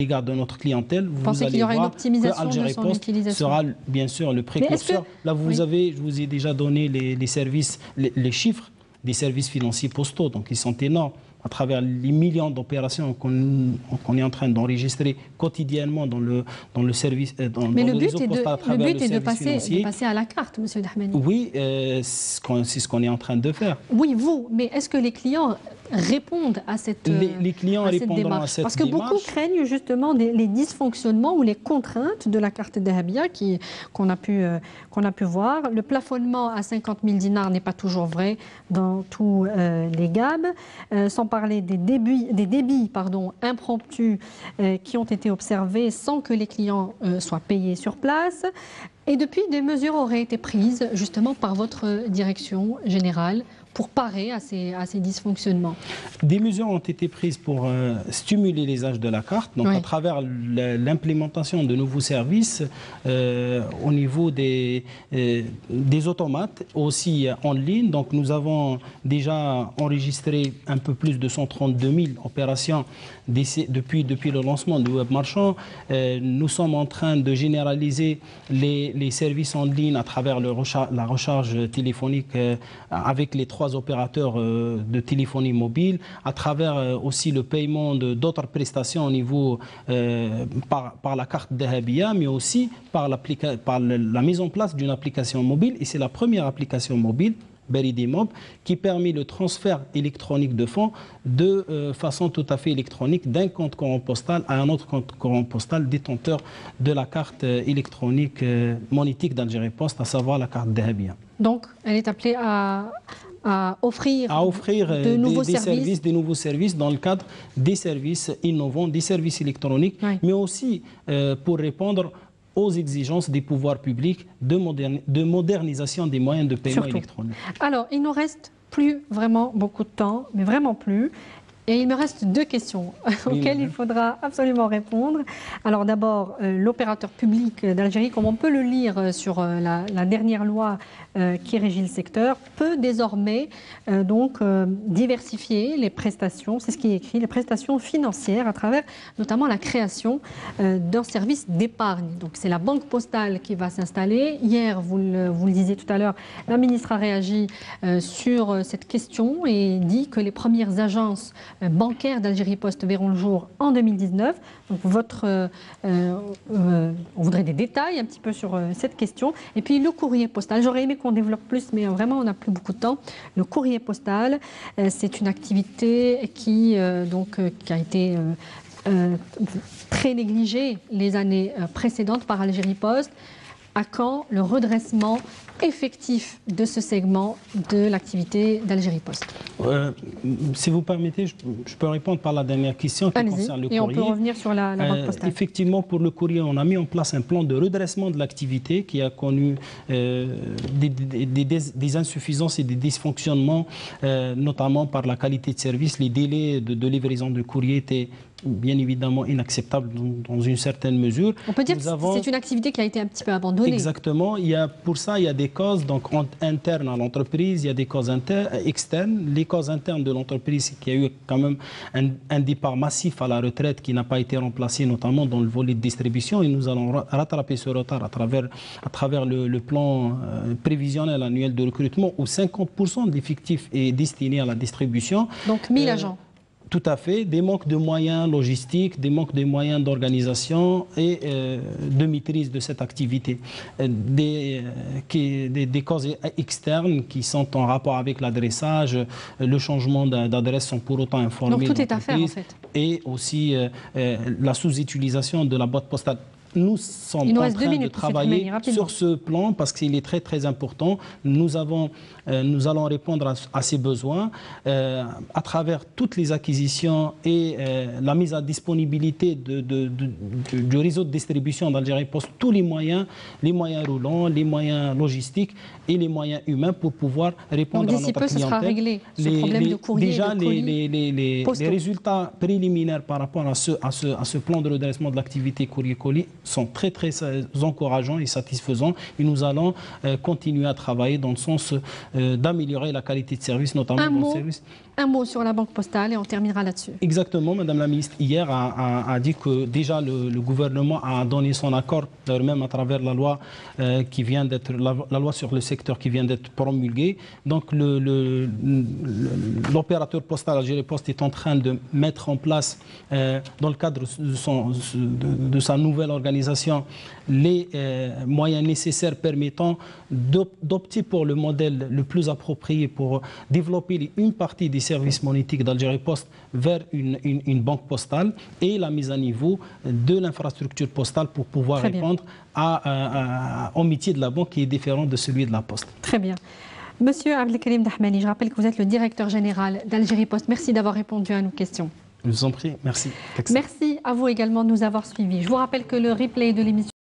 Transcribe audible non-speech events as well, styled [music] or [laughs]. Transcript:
l'égard de notre clientèle, vous, pensez qu'il y aura une optimisation de son utilisation sera bien sûr le précurseur. Là, vous avez, je vous ai déjà donné les, services, les, chiffres des services financiers postaux, donc ils sont énormes à travers les millions d'opérations qu'on est en train d'enregistrer quotidiennement dans le, dans le service. Euh, dans, Mais le, but est de, le but est de passer, de passer, à la carte, M. Dahmani. Oui, euh, c'est ce qu'on est en train de faire. Oui, vous, mais est-ce que les clients répondent à cette, les, clients démarche. à cette Parce que beaucoup craignent justement les dysfonctionnements ou les contraintes de la carte Dahabia qu'on a, pu, euh, qu'on a pu voir. Le plafonnement à 50 000 dinars n'est pas toujours vrai dans tous euh, les gammes, euh, sans parler des débits, des débits pardon, impromptus qui ont été observés sans que les clients soient payés sur place. Et depuis, des mesures auraient été prises justement par votre direction générale pour parer à ces, à ces, dysfonctionnements Des mesures ont été prises pour euh, stimuler les âges de la carte, donc à travers l'implémentation de nouveaux services euh, au niveau des, euh, des automates, aussi en ligne. Donc nous avons déjà enregistré un peu plus de 132 000 opérations depuis, depuis le lancement du web marchand. nous sommes en train de généraliser les, les services en ligne à travers le la recharge téléphonique avec les trois opérateurs euh, de téléphonie mobile, à travers euh, aussi le paiement d'autres prestations au niveau euh, par, par, la carte Dahabia, mais aussi par, par la mise en place d'une application mobile. Et c'est la première application mobile Beridimob, qui permet le transfert électronique de fonds de façon tout à fait électronique d'un compte courant postal à un autre compte courant postal détenteur de la carte électronique monétique d'Algérie Post, à savoir la carte Dahabia. Donc, elle est appelée à, à offrir, à offrir de euh, nouveaux des, services. des nouveaux services dans le cadre des services innovants, des services électroniques, mais aussi euh, pour répondre aux exigences des pouvoirs publics de, de modernisation des moyens de paiement électronique. Alors, il nous reste plus vraiment beaucoup de temps, mais vraiment plus. Et il me reste deux questions [laughs] auxquelles il faudra absolument répondre. Alors d'abord, euh, l'opérateur public d'Algérie, comme on peut le lire sur la, la, dernière loi euh, qui régit le secteur peut désormais euh, donc euh, diversifier les prestations, c'est ce qui est écrit, les prestations financières à travers notamment la création d'un service d'épargne. Donc c'est la banque postale qui va s'installer. Hier, vous le, vous le disiez tout à l'heure, la ministre a réagi sur cette question et dit que les premières agences bancaires d'Algérie Post verront le jour en 2019. Donc votre, on voudrait des détails un petit peu sur cette question. Et puis le courrier postal, j'aurais aimé on développe plus, mais vraiment, on n'a plus beaucoup de temps. Le courrier postal, euh, c'est une activité qui, euh, euh, qui a été très négligée les années précédentes par Algérie Post. À quand le redressement effectif de ce segment de l'activité d'Algérie Post euh, Si vous permettez, je, peux répondre par la dernière question qui concerne le courrier. Et on peut revenir sur la, la banque postale. effectivement, pour le courrier, on a mis en place un plan de redressement de l'activité qui a connu euh, des, insuffisances et des dysfonctionnements, euh, notamment par la qualité de service. Les délais de, de livraison de courrier étaient bien évidemment inacceptable dans, une certaine mesure. On peut dire que c'est une activité qui a été un petit peu abandonnée. Exactement. Il y a, pour ça, il y a des causes donc, internes à l'entreprise, il y a des causes externes. Les causes internes de l'entreprise, c'est qu'il y a eu quand même un, départ massif à la retraite qui n'a pas été remplacé, notamment dans le volet de distribution. Et nous allons rattraper ce retard à travers, à travers le, plan euh, prévisionnel annuel de recrutement où 50% de l'effectif est destiné à la distribution. Donc 1000 euh, agents. Tout à fait, des manques de moyens logistiques, des manques de moyens d'organisation et euh, de maîtrise de cette activité. Euh, des, euh, qui, des, causes externes qui sont en rapport avec l'adressage, le changement d'adresse sont pour autant informés. Donc tout est à faire en fait. Et aussi la sous-utilisation de la boîte postale nous sommes en train de travailler sur ce plan parce qu'il est très très important. Nous, avons, euh, nous allons répondre à, ces besoins euh, à travers toutes les acquisitions et euh, la mise à disponibilité de, du réseau de distribution d'Algérie Post, tous les moyens, les moyens roulants, les moyens logistiques et les moyens humains pour pouvoir répondre à notre peu, clientèle. Ce sera réglé, ce problème de courrier Déjà, de les, les, résultats préliminaires par rapport à ce, à ce, à ce plan de redressement de l'activité courrier-colis sont très très encourageants et satisfaisants et nous allons continuer à travailler dans le sens d'améliorer la qualité de service, notamment dans le service. Un mot sur la banque postale et on terminera là-dessus. Exactement, Madame la ministre, hier a, dit que déjà le, gouvernement a donné son accord, même à travers la loi euh, qui vient d'être la, loi sur le secteur qui vient d'être promulguée. Donc l'opérateur postal Algérie Poste est en train de mettre en place, euh, dans le cadre de, son, de, sa nouvelle organisation, les euh, moyens nécessaires permettant d'opter pour le modèle le plus approprié pour développer une partie des services monétiques d'Algérie Poste vers une, banque postale et la mise à niveau de l'infrastructure postale pour pouvoir répondre à, au métier de la banque qui est différent de celui de la poste. Très bien. Monsieur Abdelkarim Dahmani, je rappelle que vous êtes le directeur général d'Algérie Poste. Merci d'avoir répondu à nos questions. Je vous en prie, merci. Merci à vous également de nous avoir suivis. Je vous rappelle que le replay de l'émission